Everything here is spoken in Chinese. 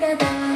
哒哒。